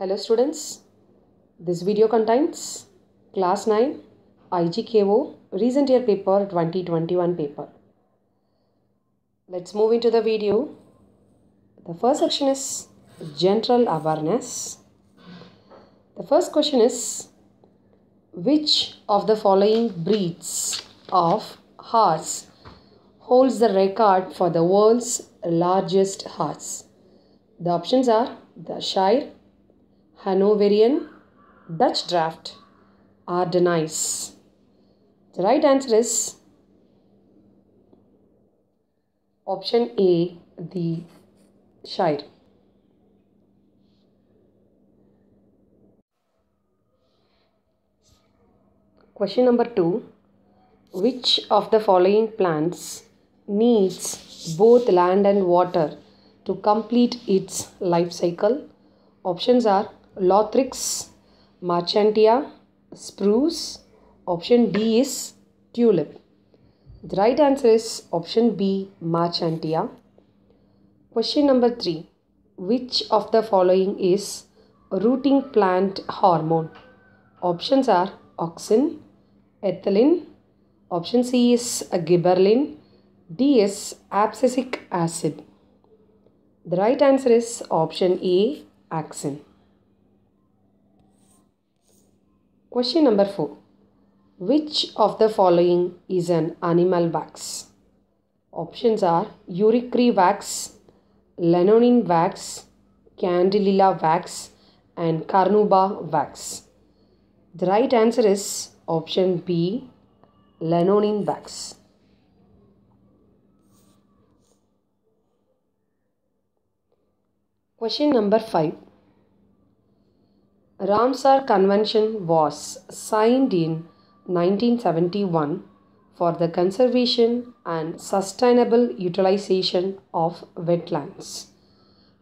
Hello students, this video contains class 9 IGKO recent year paper 2021 paper. Let's move into the video. The first section is general awareness. The first question is which of the following breeds of horse holds the record for the world's largest horse? The options are the Shire, Hanoverian, Dutch Draft, or Denise. The right answer is option A, the Shire. Question number 2. Which of the following plants needs both land and water to complete its life cycle? Options are Ulothrix, Marchantia, Spruce. Option D is Tulip. The right answer is option B, Marchantia. Question number 3. Which of the following is rooting plant hormone? Options are auxin, ethylene. Option C is gibberellin. D is abscisic acid. The right answer is option A, auxin. Question number 4. Which of the following is an animal wax? Options are ouricury wax, lanolin wax, candelilla wax, and carnauba wax. The right answer is option B, lanolin wax. Question number 5. Ramsar Convention was signed in 1971 for the conservation and sustainable utilization of wetlands.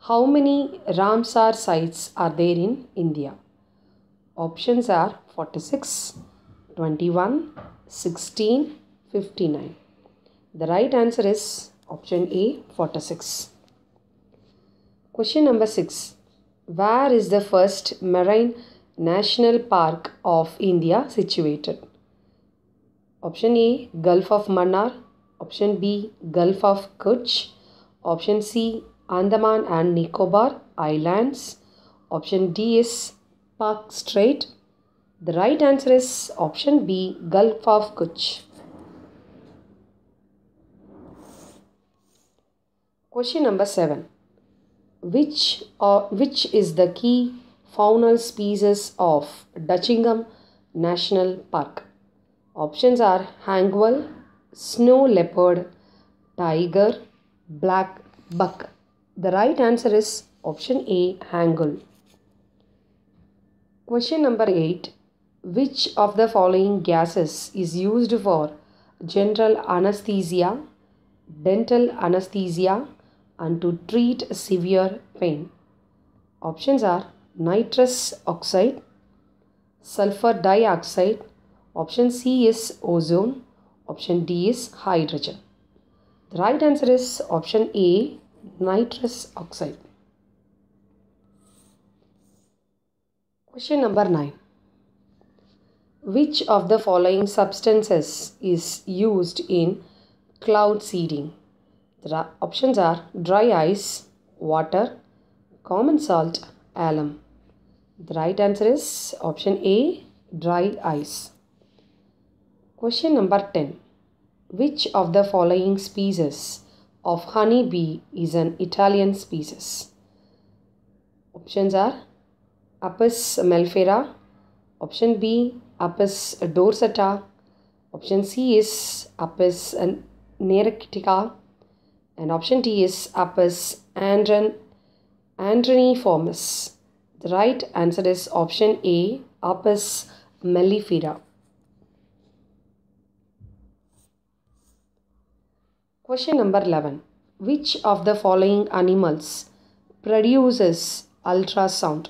How many Ramsar sites are there in India? Options are 46, 21, 16, 59. The right answer is option A 46. Question number 6. Where is the first marine national park of India situated? Option A Gulf of Mannar. Option B Gulf of Kutch. Option C Andaman and Nicobar Islands. Option D is Palk Strait. The right answer is option B Gulf of Kutch. Question number 7 which or which is the key faunal species of Dachigam National Park? Options are hangul, snow leopard, tiger, black buck. The right answer is option A hangul. Question number 8. Which of the following gases is used for general anesthesia, dental anesthesia, and to treat severe pain. Options are nitrous oxide, sulfur dioxide, option C is ozone, option D is hydrogen. The right answer is option A nitrous oxide. Question number 9. Which of the following substances is used in cloud seeding? The options are dry ice, water, common salt, alum. The right answer is option A, dry ice. Question number 10. Which of the following species of honey bee is an Italian species? Options are Apis mellifera, option B, Apis dorsata, option C is Apis nearctica, and option D is Apis andreniformis. The right answer is option A, Apis mellifera. Question number 11. Which of the following animals produces ultrasound?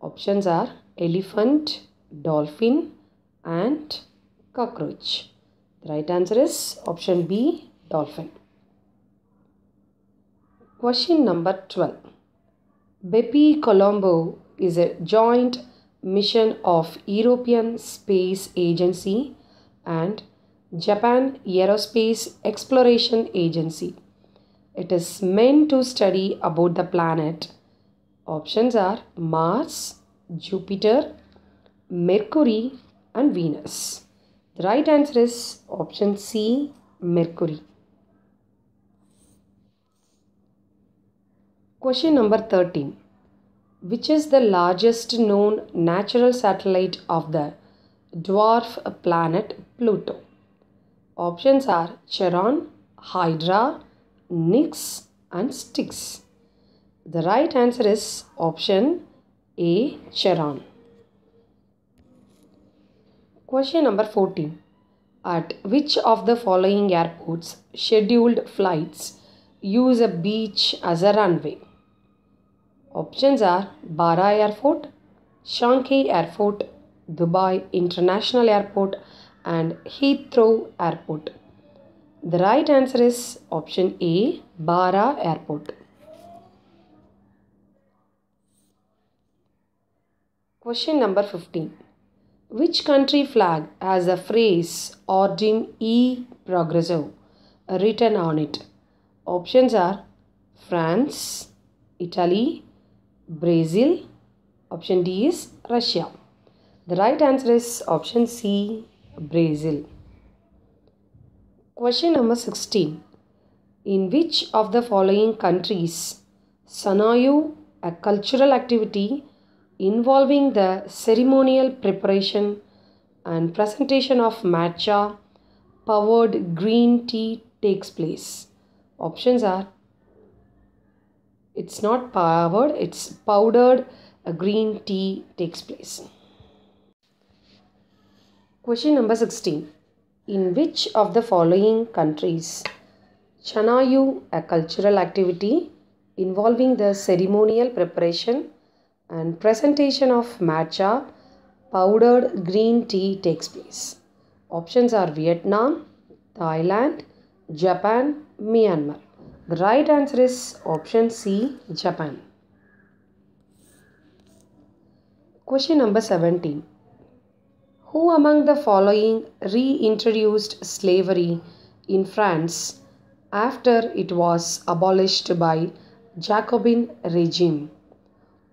Options are elephant, dolphin, and cockroach. The right answer is option B, dolphin. Question number 12. Bepi Colombo is a joint mission of European Space Agency and Japan Aerospace Exploration Agency. It is meant to study about the planet. Options are Mars, Jupiter, Mercury and Venus. The right answer is option C, Mercury. Question number 13. Which is the largest known natural satellite of the dwarf planet Pluto? Options are Charon, Hydra, Nix and Styx. The right answer is option A, Charon. Question number 14. At which of the following airports scheduled flights use a beach as a runway? Options are Barra Airport, Shanghai Airport, Dubai International Airport, and Heathrow Airport. The right answer is option A, Barra Airport. Question number 15. Which country flag has the phrase Ordine e Progresso written on it? Options are France, Italy, Brazil. Option D is Russia. The right answer is option C, Brazil. Question number 16. In which of the following countries Sanayu, a cultural activity involving the ceremonial preparation and presentation of matcha powered green tea takes place? Options are it's not powered, it's powdered green tea takes place. Question number 16. In which of the following countries Chanoyu, a cultural activity involving the ceremonial preparation and presentation of matcha powdered green tea takes place? Options are Vietnam, Thailand, Japan, Myanmar. The right answer is option C, Japan. Question number 17. Who among the following reintroduced slavery in France after it was abolished by Jacobin regime?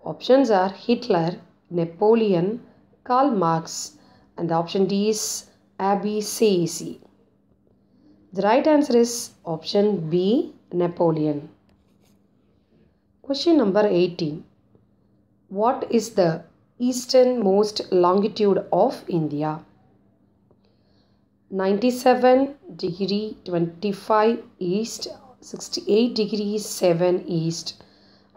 Options are Hitler, Napoleon, Karl Marx, and the option D is Abbé Sieyès. The right answer is option B, Napoleon. Question number 18. What is the easternmost longitude of India? 97 degree 25 east 68 degree 7 east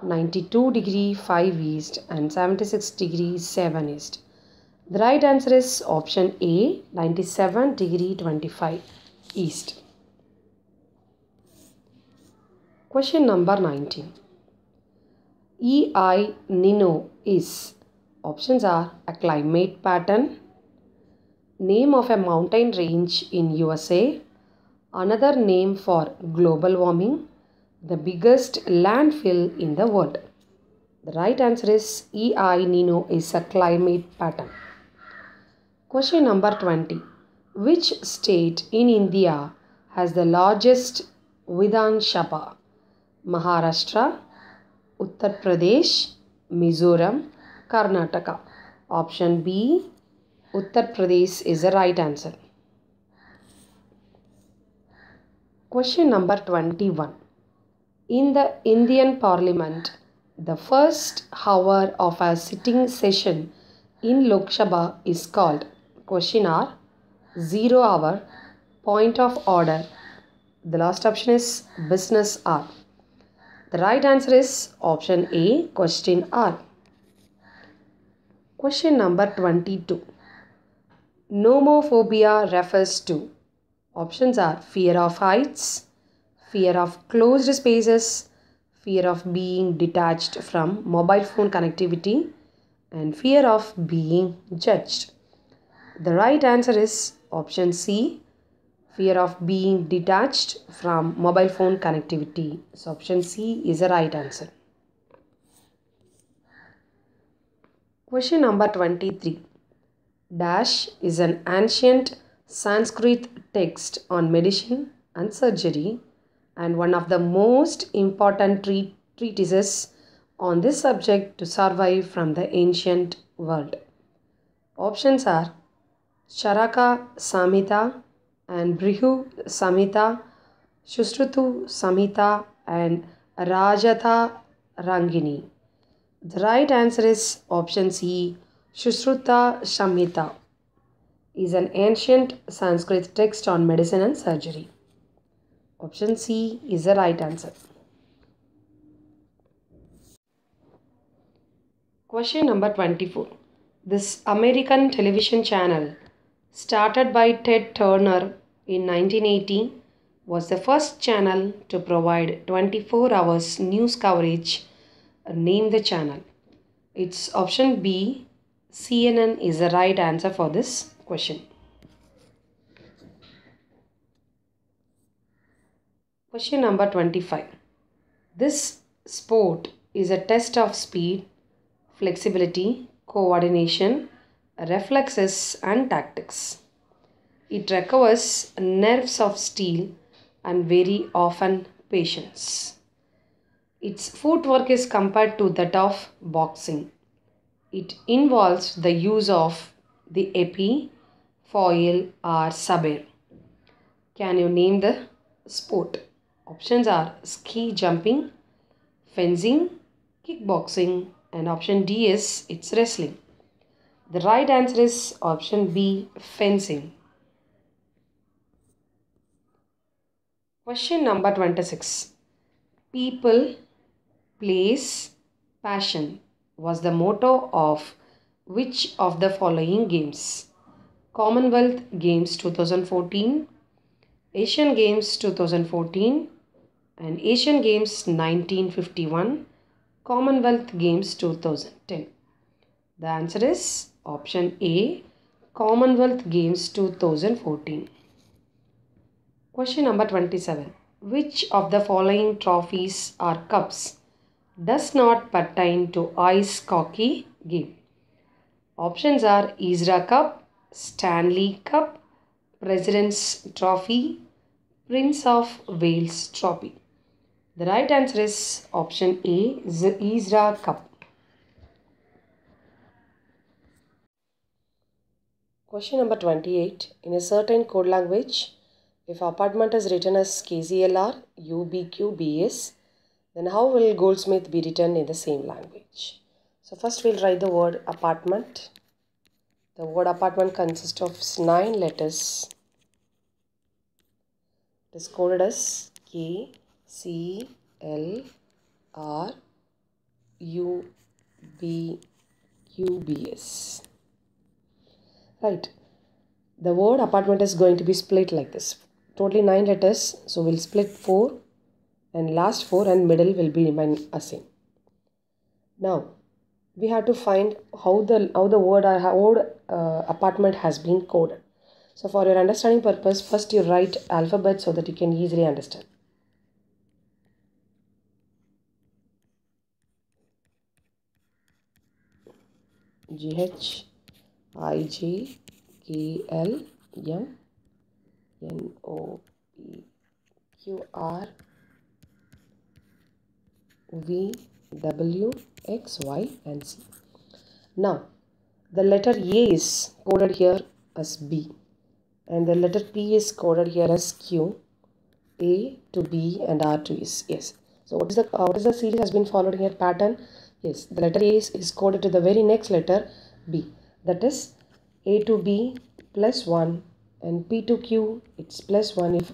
92 degree 5 east and 76 degree 7 east the right answer is option a 97 degree 25 east question number 19 el nino is options are a climate pattern name of a mountain range in usa another name for global warming the biggest landfill in the world? The right answer is El Nino is a climate pattern. Question number 20. Which state in India has the largest Vidhan Sabha? Maharashtra Uttar Pradesh Mizoram Karnataka option B Uttar Pradesh is a right answer question number twenty one in the Indian parliament the first hour of a sitting session in Lok Sabha is called question hour zero hour point of order the last option is business hour The right answer is option A, question hour. Question number 22. Nomophobia refers to options are fear of heights, fear of closed spaces, fear of being detached from mobile phone connectivity, and fear of being judged. The right answer is option C fear of being detached from mobile phone connectivity. So, option C is the right answer. Question number 23. Dash is an ancient Sanskrit text on medicine and surgery and one of the most important treat- treatises on this subject to survive from the ancient world. Options are Charaka Samhita and Brihat Samhita, Sushruta Samhita and Rajatha Rangini. The right answer is option C. Shushruta Samhita is an ancient Sanskrit text on medicine and surgery. Option C is the right answer. Question number 24. This American television channel, started by Ted Turner in 1980, was the first channel to provide 24 hours news coverage. Uh, name the channel. It's option B. CNN is the right answer for this question. Question number 25. This sport is a test of speed, flexibility, coordination, reflexes, and tactics. It requires nerves of steel and very often patience. Its footwork is compared to that of boxing. It involves the use of the épée, foil, or saber. Can you name the sport? Options are ski jumping, fencing, kickboxing, and option D is it's wrestling. The right answer is option B fencing. Question number 26. People, place, passion was the motto of which of the following games? Commonwealth Games 2014, Asian Games 2014, and Asian Games 1951, Commonwealth Games 2010. The answer is option A Commonwealth Games 2014. Question number 27. Which of the following trophies or cups does not pertain to ice hockey game? Options are Ezra Cup, Stanley Cup, President's Trophy, Prince of Wales Trophy. The right answer is option A, Ezra Cup. Question number 28. In a certain code language, if apartment is written as KZLR, UBQ, BS, then how will Goldsmith be written in the same language? So first we'll write the word apartment. The word apartment consists of nine letters. It is coded as K, C, L, R, U, B, Q, B, S. Right. The word apartment is going to be split like this. Totally nine letters. So we'll split four and last four and middle will be remain a same. Now we have to find how the how the word or word uh, apartment has been coded. So for your understanding purpose, first you write alphabet so that you can easily understand. G and Z. Now the letter A is coded here as B and the letter P is coded here as Q. A to B and R to is yes. So what is the what is the series has been followed here pattern? Yes, the letter A is, is coded to the very next letter B. That is A to B plus 1 and P to Q it's plus 1 if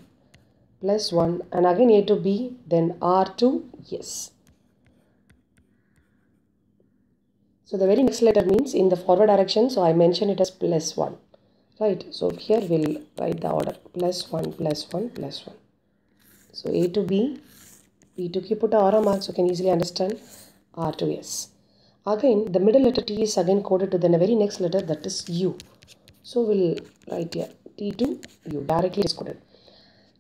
plus 1 and again A to B then R to yes. So the very next letter means in the forward direction so I mention it as plus 1 right. So here we'll write the order plus 1 plus 1 plus 1. So A to B, P to Q put a aura mark so you can easily understand R to S. Again the middle letter T is again coded to the very next letter that is U. So we'll write here T to U directly is coded.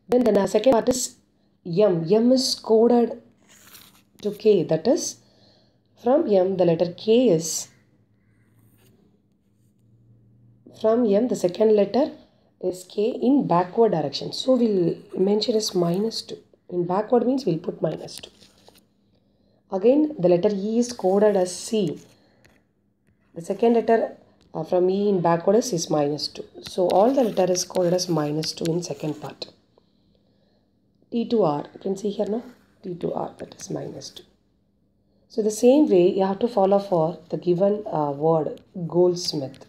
Then the second part is M. M is coded to K that is from M the letter K is from M the second letter is K in backward direction. So we'll mention as minus 2. In backward means we'll put minus 2. Again the letter E is coded as C. The second letter uh, from E in backward is, is minus 2. So all the letter is coded as minus 2 in second part. T2R, you can see here now, T2R, that is minus 2. So the same way you have to follow for the given uh, word goldsmith.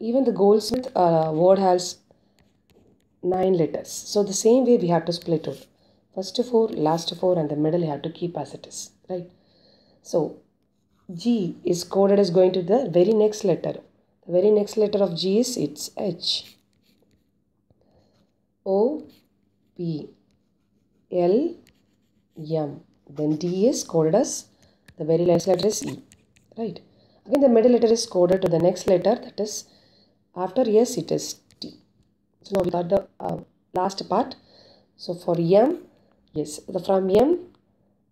Even the goldsmith uh, word has 9 letters. So the same way we have to split it. First 4, last 4 and the middle you have to keep as it is. Right. So G is coded as going to the very next letter. The very next letter of G is its H. O P L M. Then D is coded as the very last letter is E. Right. Again the middle letter is coded to the next letter that is after S it is T. So now we got the uh, last part. So for M, yes, the from M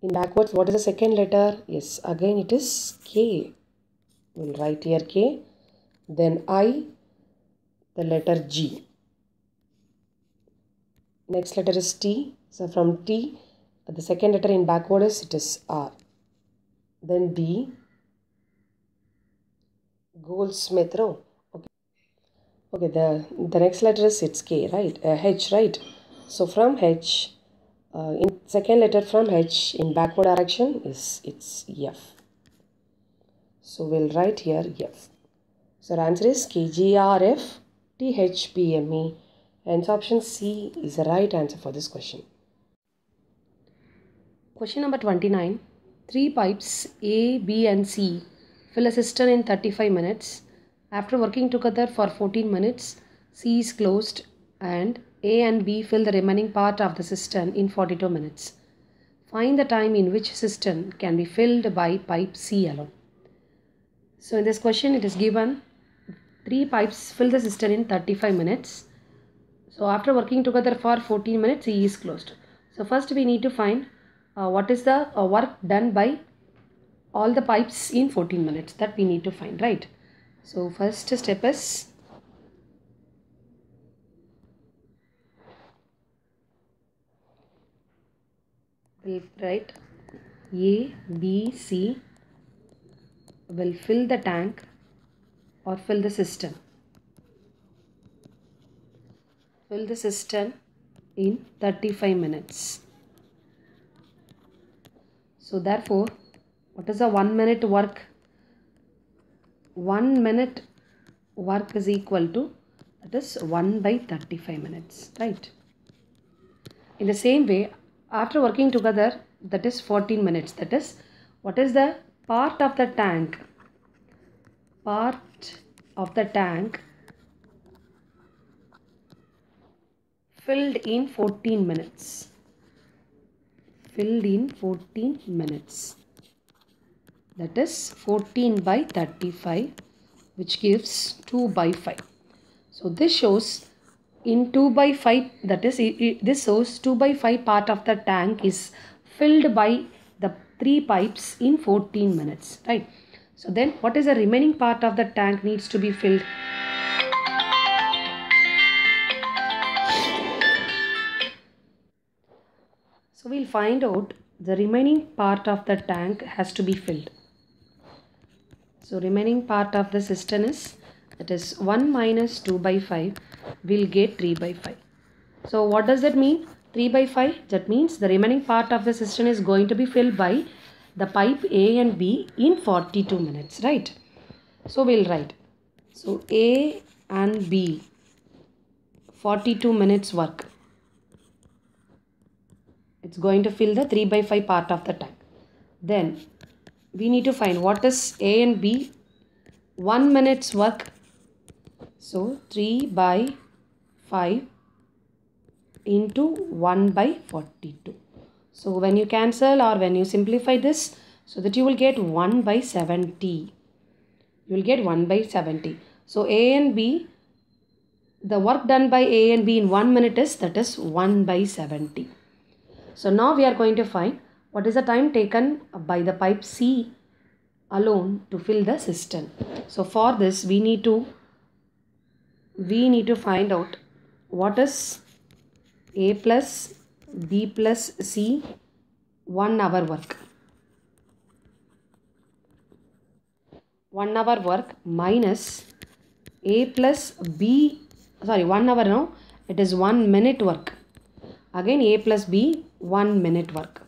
in backwards what is the second letter? Yes, again it is K. We'll write here K. Then I, the letter G. Next letter is T. So from T, the second letter in backward is it is R. Then D. Goldsmith row. Okay. Okay. The the next letter is it's K, right? Uh, H, right? So from H, uh, in second letter from H in backward direction is it's F. So we'll write here F. So our answer is KGRF THPME. Hence option C is the right answer for this question. Question number 29. Three pipes A, B and C fill a cistern in 35 minutes. After working together for 14 minutes, C is closed and A and B fill the remaining part of the cistern in 42 minutes. Find the time in which cistern can be filled by pipe C alone. So in this question it is given three pipes fill the cistern in 35 minutes. So after working together for 14 minutes E is closed. So first we need to find uh, what is the uh, work done by all the pipes in 14 minutes that we need to find right. So first step is we'll write A, B, C will fill the tank or fill the cistern. Fill the cistern in 35 minutes. So therefore, what is the 1 minute work? 1 minute work is equal to that is 1 by 35 minutes, right? In the same way, after working together, that is 14 minutes. That is, what is the part of the tank? Part of the tank filled in 14 minutes. Filled in 14 minutes. That is 14 by 35 which gives 2 by 5. So this shows in 2 by 5 that is it, it, this shows 2 by 5 part of the tank is filled by the three pipes in 14 minutes right? So then what is the remaining part of the tank needs to be filled? So we'll find out the remaining part of the tank has to be filled. So remaining part of the cistern is that is 1 minus 2 by 5 will get 3 by 5. So what does that mean? 3 by 5 that means the remaining part of the cistern is going to be filled by the pipe A and B in 42 minutes right. So we'll write. So A and B 42 minutes work. It's going to fill the 3 by 5 part of the tank. Then we need to find what is A and B 1 minute's work so 3 by 5 into 1 by 42. So when you cancel or when you simplify this, so that you will get 1 by 70. You will get 1 by 70. So A and B, the work done by A and B in 1 minute is that is 1 by 70. So now we are going to find what is the time taken by the pipe C alone to fill the cistern. So for this we need to we need to find out what is A plus B plus C 1 hour work. 1 hour work minus A plus B sorry 1 hour now it is 1 minute work again A plus B 1 minute work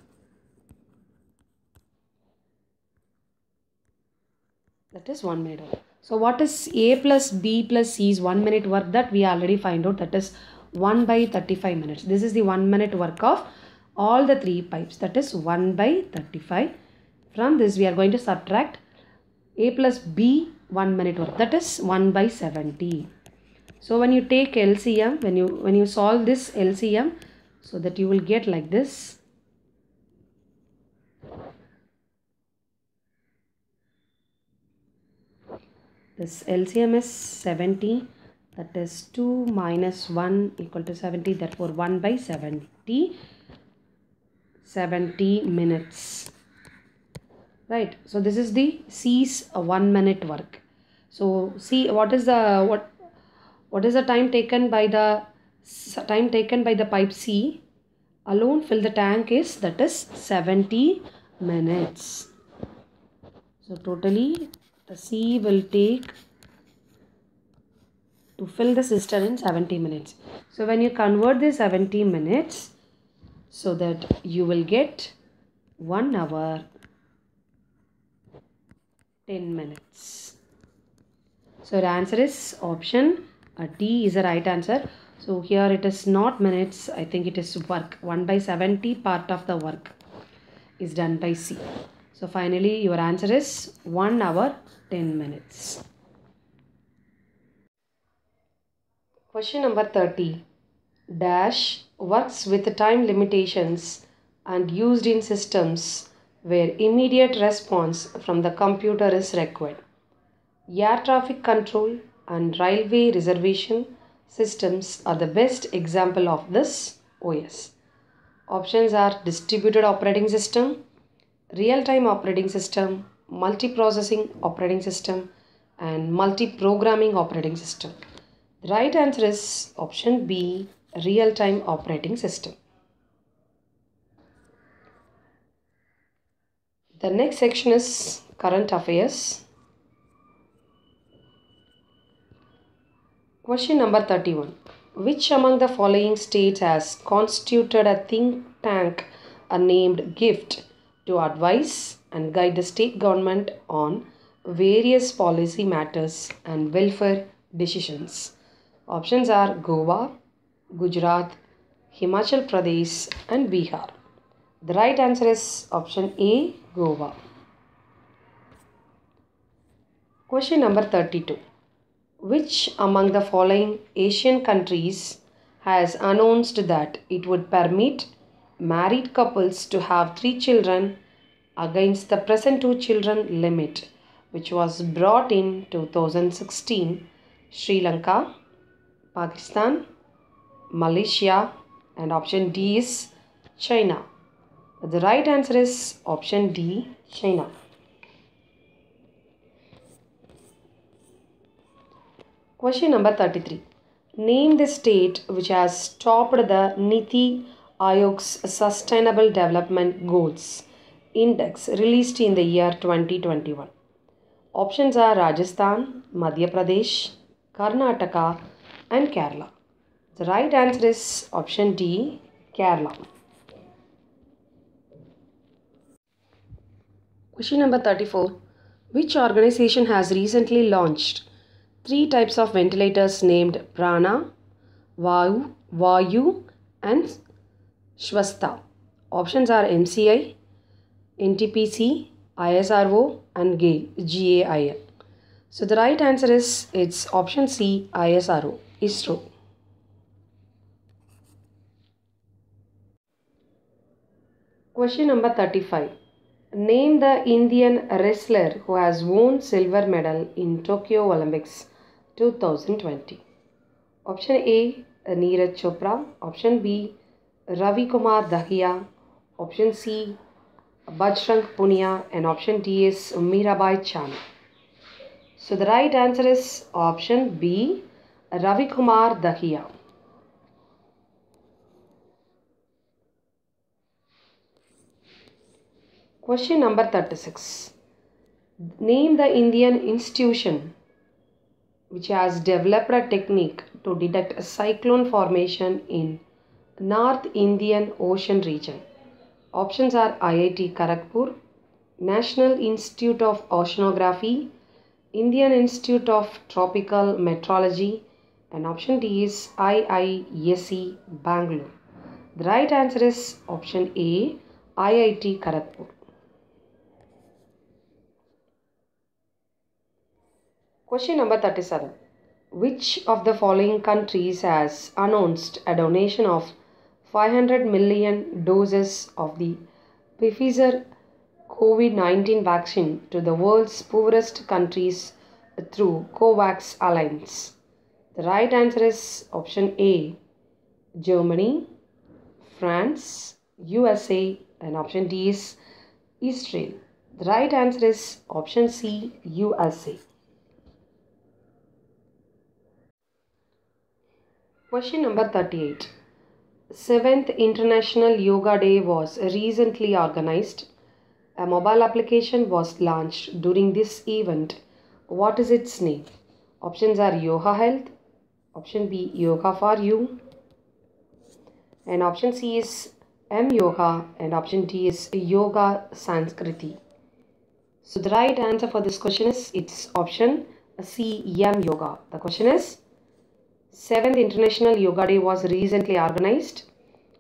that is 1 minute work. So what is A plus B plus C is 1 minute work that we already find out that is 1 by 35 minutes. This is the 1 minute work of all the three pipes that is 1 by 35. From this we are going to subtract A plus B 1 minute work that is 1 by 70. So when you take LCM when you when you solve this LCM so that you will get like this this LCM is 70 that is 2 minus 1 equal to 70 therefore 1 by 70 70 minutes. Right so this is the C's 1 minute work. So see what is the what what is the time taken by the time taken by the pipe C? Alone fill the tank is that is 70 minutes. So totally the C will take to fill the cistern in 70 minutes. So when you convert this 70 minutes so that you will get 1 hour 10 minutes. So the answer is option uh, D is the right answer. So here it is not minutes, I think it is work. 1 by 70 part of the work is done by C. So finally your answer is 1 hour 10 minutes. Question number 30. Dash works with the time limitations and used in systems where immediate response from the computer is required. Air traffic control and railway reservation systems are the best example of this OS. Options are distributed operating system, real-time operating system, multiprocessing operating system and multi-programming operating system. The right answer is option B, real-time operating system. The next section is current affairs. Question number 31. Which among the following states has constituted a think tank a named GIFT to advise and guide the state government on various policy matters and welfare decisions. Options are Goa, Gujarat, Himachal Pradesh and Bihar. The right answer is option A, Goa. Question number 32. Which among the following Asian countries has announced that it would permit married couples to have three children against the present two children limit which was brought in 2016 Sri Lanka, Pakistan, Malaysia and option D is China. The right answer is option D China. Question number 33. Name the state which has stopped the Niti Aayog's Sustainable Development Goals index released in the year 2021. Options are Rajasthan, Madhya Pradesh, Karnataka and Kerala. The right answer is option D, Kerala. Question number 34. Which organization has recently launched three types of ventilators named Prana, Vayu, Vayu and Swasthya? Options are MCI, NTPC, ISRO and GAIL. So the right answer is it's option C ISRO, ISRO. Question number 35. Name the Indian wrestler who has won silver medal in Tokyo Olympics 2020. Option A Neeraj Chopra. Option B Ravi Kumar Dahiya. Option C Bajrang Punia and option D is Mirabai Chanu. So the right answer is option B Ravi Kumar Dahiya. Question number 36. Name the Indian institution which has developed a technique to detect a cyclone formation in North Indian Ocean region. Options are IIT Kharagpur, National Institute of Oceanography, Indian Institute of Tropical Meteorology, and option D is IISc Bangalore. The right answer is option A, IIT Kharagpur. Question number 37. Which of the following countries has announced a donation of 500 million doses of the Pfizer COVID 19 vaccine to the world's poorest countries through COVAX Alliance? The right answer is option A Germany, France, USA, and option D is Israel. The right answer is option C USA. Question number 38. 7th International Yoga Day was recently organized. A mobile application was launched during this event. What is its name? Options are Yoga Health, option B Yoga for You, and option C is M Yoga, and option D is Yoga Sanskriti. So the right answer for this question is it's option C M Yoga. The question is 7th International Yoga Day was recently organized.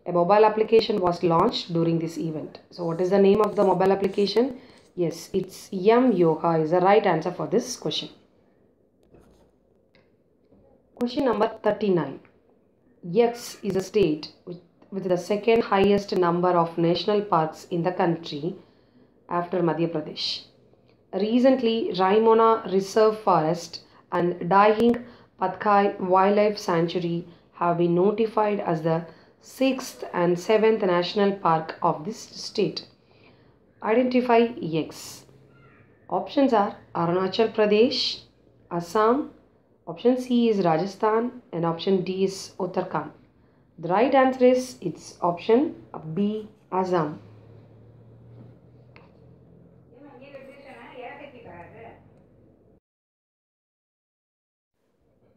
A mobile application was launched during this event. So what is the name of the mobile application? Yes, it's Yam Yoga is the right answer for this question. Question number 39. X is a state with, with the second highest number of national parks in the country after Madhya Pradesh. Recently, Raimona Reserve Forest and Dehing Patkai Wildlife Sanctuary have been notified as the 6th and 7th national park of this state. Identify X. Options are Arunachal Pradesh, Assam, option C is Rajasthan and option D is Uttarakhand. The right answer is it's option B Assam.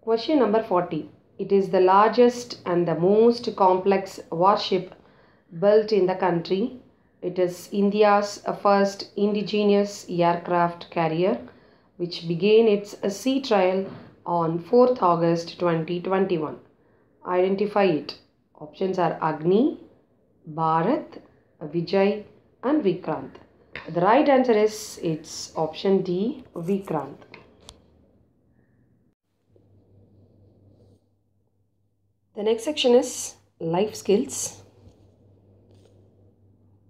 Question number 40. It is the largest and the most complex warship built in the country. It is India's first indigenous aircraft carrier which began its sea trial on 4th August 2021. Identify it. Options are Agni, Bharat, Vijay and Vikrant. The right answer is it's option D, Vikrant. The next section is life skills.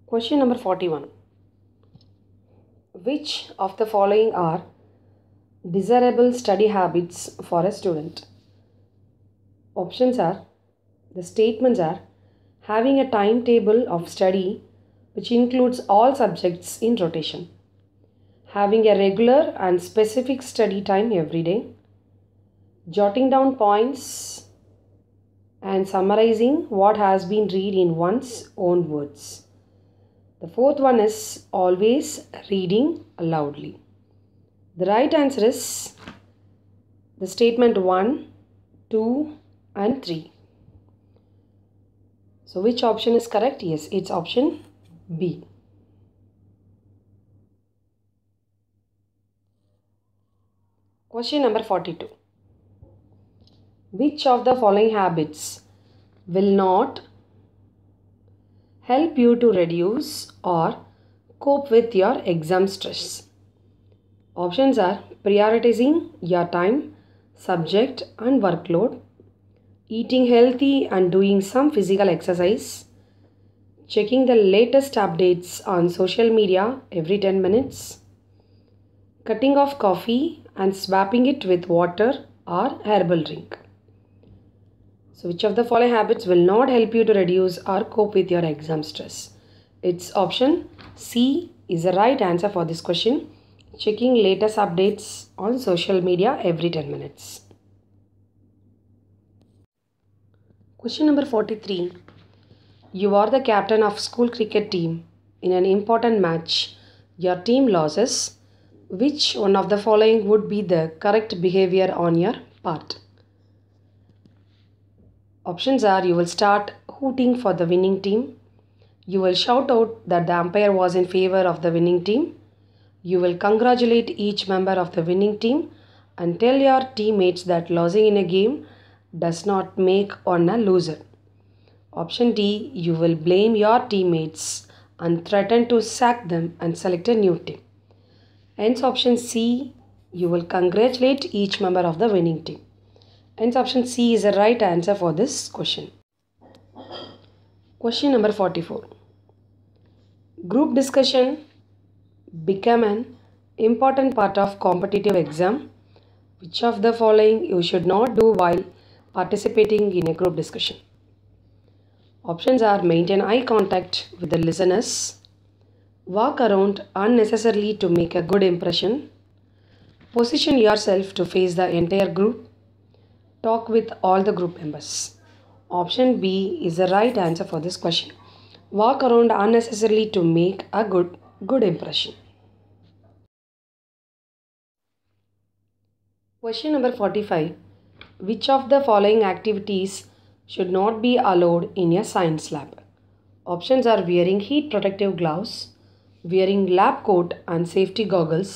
Question number 41. Which of the following are desirable study habits for a student? Options are the statements are having a timetable of study which includes all subjects in rotation, having a regular and specific study time every day, jotting down points and summarizing what has been read in one's own words. The fourth one is always reading loudly. The right answer is the statement 1, 2 and 3. So which option is correct? Yes, it's option B. Question number 42. Which of the following habits will not help you to reduce or cope with your exam stress? Options are prioritizing your time, subject, and workload, eating healthy and doing some physical exercise, checking the latest updates on social media every 10 minutes, cutting off coffee and swapping it with water or herbal drink. So, which of the following habits will not help you to reduce or cope with your exam stress? It's option C is the right answer for this question. Checking latest updates on social media every 10 minutes. Question number 43. You are the captain of school cricket team. In an important match, your team loses. Which one of the following would be the correct behavior on your part? Options are you will start hooting for the winning team. You will shout out that the umpire was in favor of the winning team. You will congratulate each member of the winning team and tell your teammates that losing in a game does not make one a loser. Option D You will blame your teammates and threaten to sack them and select a new team. Hence, option C You will congratulate each member of the winning team. Hence, option C is the right answer for this question. Question number 44. Group discussion become an important part of competitive exam. Which of the following you should not do while participating in a group discussion? Options are maintain eye contact with the listeners, walk around unnecessarily to make a good impression, position yourself to face the entire group, talk with all the group members. Option B is the right answer for this question. Walk around unnecessarily to make a good good impression. Question number 45. Which of the following activities should not be allowed in a science lab? Options are wearing heat protective gloves, wearing lab coat and safety goggles,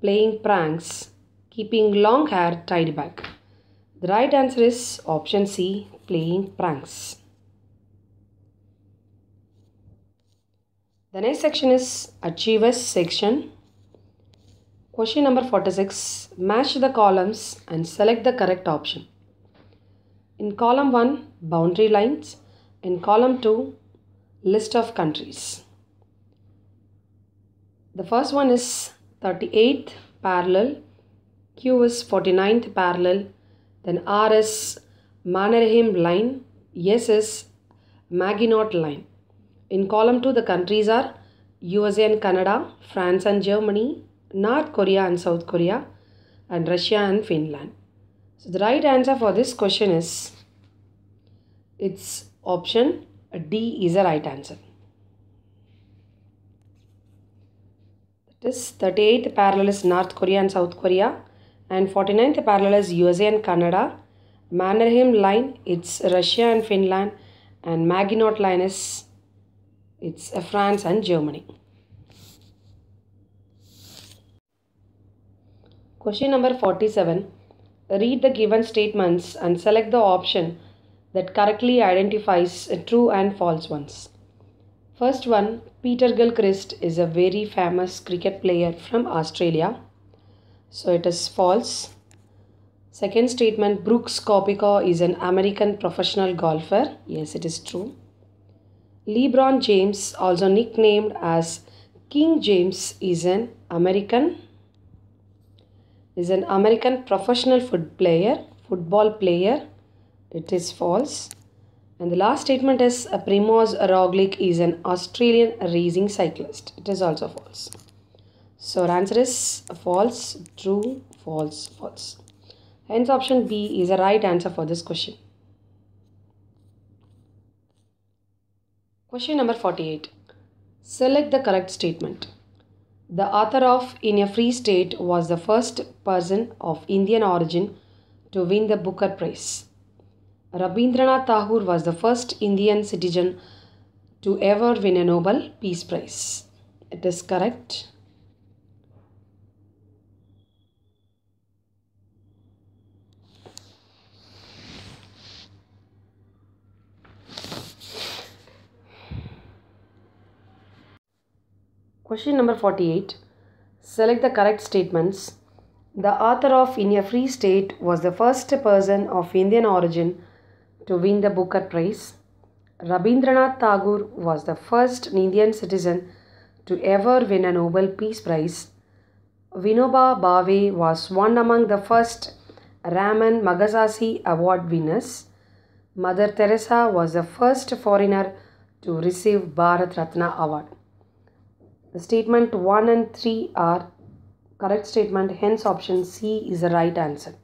playing pranks, keeping long hair tied back. The right answer is option C, playing pranks. The next section is Achievers section. Question number 46. Match the columns and select the correct option. In column 1, boundary lines. In column 2, list of countries. The first one is 38th parallel, Q is 49th parallel, then RS Mannerheim line, S is Maginot line. In column 2, the countries are USA and Canada, France and Germany, North Korea and South Korea, and Russia and Finland. So the right answer for this question is its option D is the right answer. That is 38th parallel is North Korea and South Korea and 49th parallel is USA and Canada. Mannerheim line it's Russia and Finland and Maginot line is it's France and Germany. Question number 47. Read the given statements and select the option that correctly identifies true and false ones. First one, Peter Gilchrist is a very famous cricket player from Australia. So it is false. Second statement, Brooks Koepka is an American professional golfer. Yes, it is true. LeBron James, also nicknamed as King James, is an American is an American professional foot player, football player. It is false. And the last statement is uh, Primoz Roglic is an Australian racing cyclist. It is also false. So our answer is false, true, false, false. Hence option B is the right answer for this question. Question number 48. Select the correct statement. The author of In a Free State was the first person of Indian origin to win the Booker Prize. Rabindranath Tagore was the first Indian citizen to ever win a Nobel Peace Prize. It is correct. Question number 48. Select the correct statements. The author of In a Free State was the first person of Indian origin to win the Booker Prize. Rabindranath Tagore was the first Indian citizen to ever win a Nobel Peace Prize. Vinoba Bhave was one among the first Raman Magsaysay Award winners. Mother Teresa was the first foreigner to receive Bharat Ratna Award. The statement 1 and 3 are correct statement, hence option C is the right answer.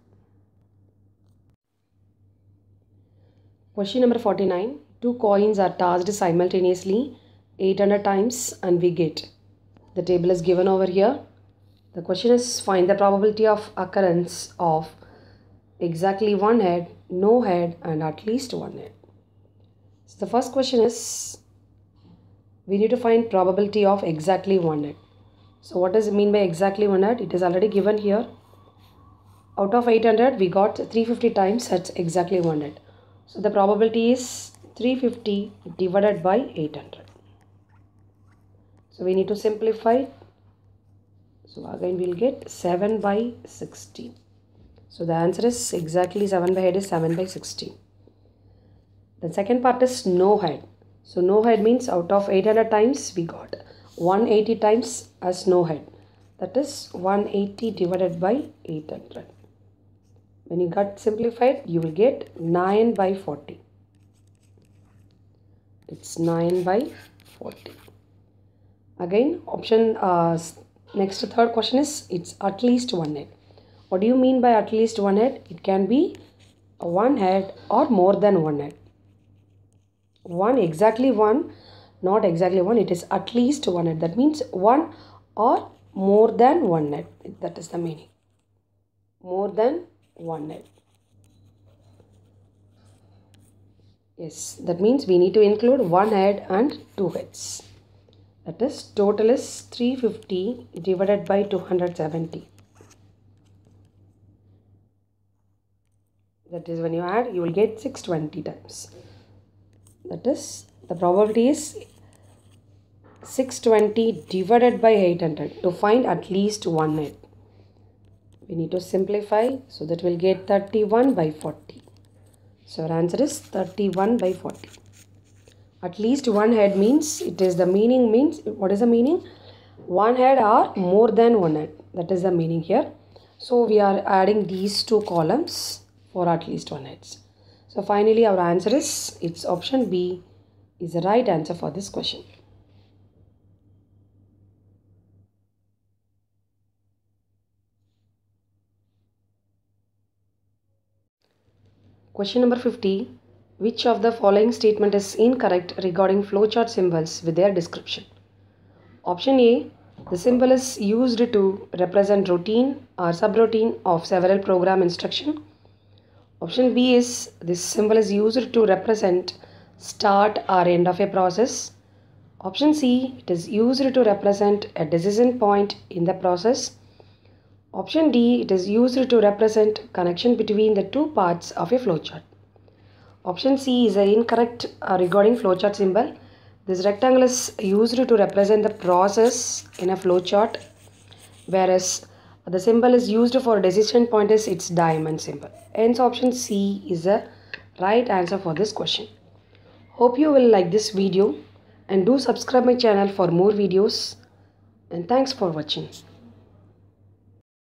Question number 49. Two coins are tossed simultaneously 800 times and we get. The table is given over here. The question is find the probability of occurrence of exactly one head, no head and at least one head. So the first question is we need to find probability of exactly head. So what does it mean by exactly head? It is already given here. Out of 800 we got 350 times that's exactly head. So the probability is 350 divided by 800. So we need to simplify. So again we'll get 7 by 16. So the answer is exactly 7 by head is 7 by 16. The second part is no head. So no head means out of 800 times we got 180 times as no head. That is 180 divided by 800. When you got simplified, you will get 9 by 40. It's 9 by 40. Again, option uh, next third question is it's at least one head. What do you mean by at least one head? It can be one head or more than one head. One exactly one, not exactly one. It is at least one head. That means one or more than one head. That is the meaning. More than one head. Yes, that means we need to include one head and two heads. That is total is 350 divided by 270. That is when you add you will get 620 times. That is the probability is 620 divided by 800 to find at least one head we need to simplify so that we'll get 31 by 40 so our answer is 31 by 40 at least one head means it is the meaning means what is the meaning? One head or more than one head. That is the meaning here. So we are adding these two columns for at least one heads so finally our answer is it's option b is the right answer for this question Question number 50. Which of the following statement is incorrect regarding flowchart symbols with their description? Option A. The symbol is used to represent routine or subroutine of several program instruction. Option B is this symbol is used to represent start or end of a process. Option C. It is used to represent a decision point in the process. Option D, it is used to represent connection between the two parts of a flowchart. Option C is incorrect uh, regarding flowchart symbol. This rectangle is used to represent the process in a flowchart whereas the symbol is used for decision point is its diamond symbol. Hence option C is the right answer for this question. Hope you will like this video and do subscribe my channel for more videos and thanks for watching.